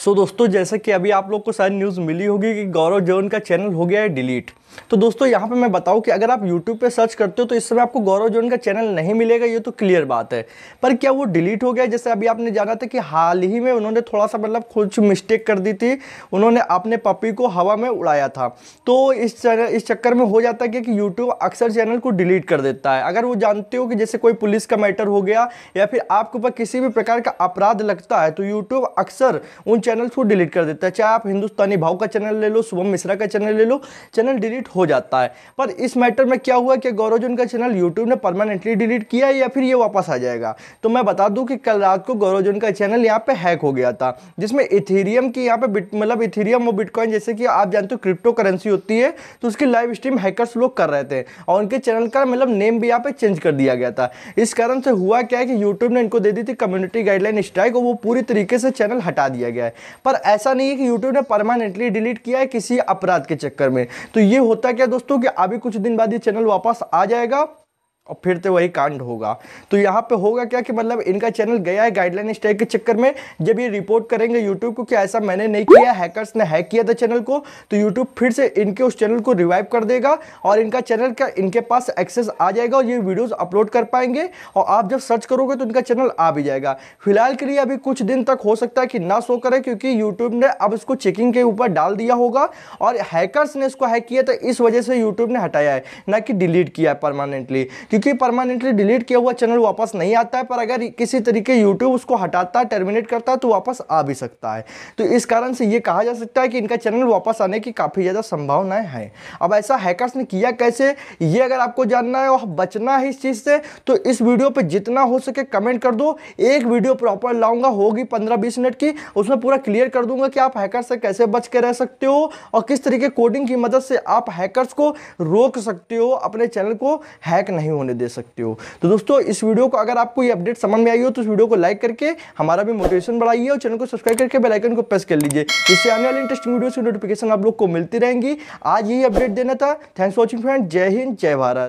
सो so, दोस्तों जैसे कि अभी आप लोग को शायद न्यूज़ मिली होगी कि गौरव जौन का चैनल हो गया है डिलीट तो दोस्तों यहाँ पे मैं बताऊँ कि अगर आप यूट्यूब पे सर्च करते हो तो इस समय आपको गौरव जौन का चैनल नहीं मिलेगा ये तो क्लियर बात है. पर क्या वो डिलीट हो गया? जैसे अभी आपने जाना था कि हाल ही में उन्होंने थोड़ा सा मतलब कुछ मिस्टेक कर दी थी. उन्होंने अपने पपी को हवा में उड़ाया था. तो इस इस चक्कर में हो जाता है कि यूट्यूब अक्सर चैनल को डिलीट कर देता है. अगर वो जानते हो कि जैसे कोई पुलिस का मैटर हो गया या फिर आपके ऊपर किसी भी प्रकार का अपराध लगता है तो यूट्यूब अक्सर उन चैनल्स को डिलीट कर देता है। चाहे आप हिंदुस्तानी भाव का चैनल ले लो, शुभम मिश्रा का चैनल ले लो चैनल डिलीट हो जाता है। पर इस मैटर में क्या हुआ कि गौरव का चैनल यूट्यूब ने परमानेंटली डिलीट किया या फिर ये वापस आ जाएगा? तो मैं बता दूँ कि कल रात को गौरव का चैनल यहाँ पर हैक हो गया था, जिसमें इथेरियम की यहाँ पे मतलब इथेरियम और बिटकॉइन जैसे कि आप जानते हो क्रिप्टो करेंसी होती है तो उसकी लाइव स्ट्रीम हैकर्स लोग कर रहे थे और उनके चैनल का मतलब नेम भी यहाँ पे चेंज कर दिया गया था। इस कारण से हुआ क्या है कि यूट्यूब ने इनको दे दी थी कम्युनिटी गाइडलाइन स्ट्राइक और वो पूरी तरीके से चैनल हटा दिया गया है। पर ऐसा नहीं है कि यूट्यूब ने परमानेंटली डिलीट किया है किसी अपराध के चक्कर में। तो ये होता क्या दोस्तों कि अभी कुछ दिन बाद ये चैनल वापस आ जाएगा। और फिर तो वही कांड होगा। तो यहाँ पे होगा क्या कि मतलब इनका चैनल गया है गाइडलाइन स्ट्राइक के चक्कर में, जब ये रिपोर्ट करेंगे यूट्यूब को कि ऐसा मैंने नहीं किया हैकर्स ने हैक किया था चैनल को तो यूट्यूब फिर से इनके उस चैनल को रिवाइव कर देगा और इनका चैनल का, इनके पास एक्सेस आ जाएगा और ये वीडियोज़ अपलोड कर पाएँगे और आप जब सर्च करोगे तो इनका चैनल आ भी जाएगा। फ़िलहाल के लिए अभी कुछ दिन तक हो सकता है कि ना शो करे क्योंकि यूट्यूब ने अब इसको चेकिंग के ऊपर डाल दिया होगा और हैकर्स ने इसको हैक किया था, इस वजह से यूट्यूब ने हटाया है, ना कि डिलीट किया है परमानेंटली क्योंकि परमानेंटली डिलीट किया हुआ चैनल वापस नहीं आता है, पर अगर किसी तरीके यूट्यूब उसको हटाता है टर्मिनेट करता है तो वापस आ भी सकता है। तो इस कारण से ये कहा जा सकता है कि इनका चैनल वापस आने की काफ़ी ज़्यादा संभावनाएँ हैं। अब ऐसा हैकर्स ने किया कैसे? ये अगर आपको जानना है और बचना है इस चीज़ से तो इस वीडियो पर जितना हो सके कमेंट कर दो। एक वीडियो प्रॉपर लाऊँगा, होगी पंद्रह बीस मिनट की, उसमें पूरा क्लियर कर दूँगा कि आप हैकर से कैसे बच के रह सकते हो और किस तरीके कोडिंग की मदद से आप हैकर्स को रोक सकते हो, अपने चैनल को हैक नहीं होने दे सकते हो। तो दोस्तों, इस वीडियो को अगर आपको ये अपडेट समझ में आई हो तो इस वीडियो को लाइक करके हमारा भी मोटिवेशन बढ़ाइए और चैनल को सब्सक्राइब करके बेलाइकन को प्रेस कर लीजिए। जिससे आने वाली इंटरेस्टिंग वीडियो की नोटिफिकेशन आप लोग को मिलती रहेंगी। आज यही अपडेट देना था। थैंक्स फॉर वॉचिंग फ्रेंड जय हिंद, जय भारत।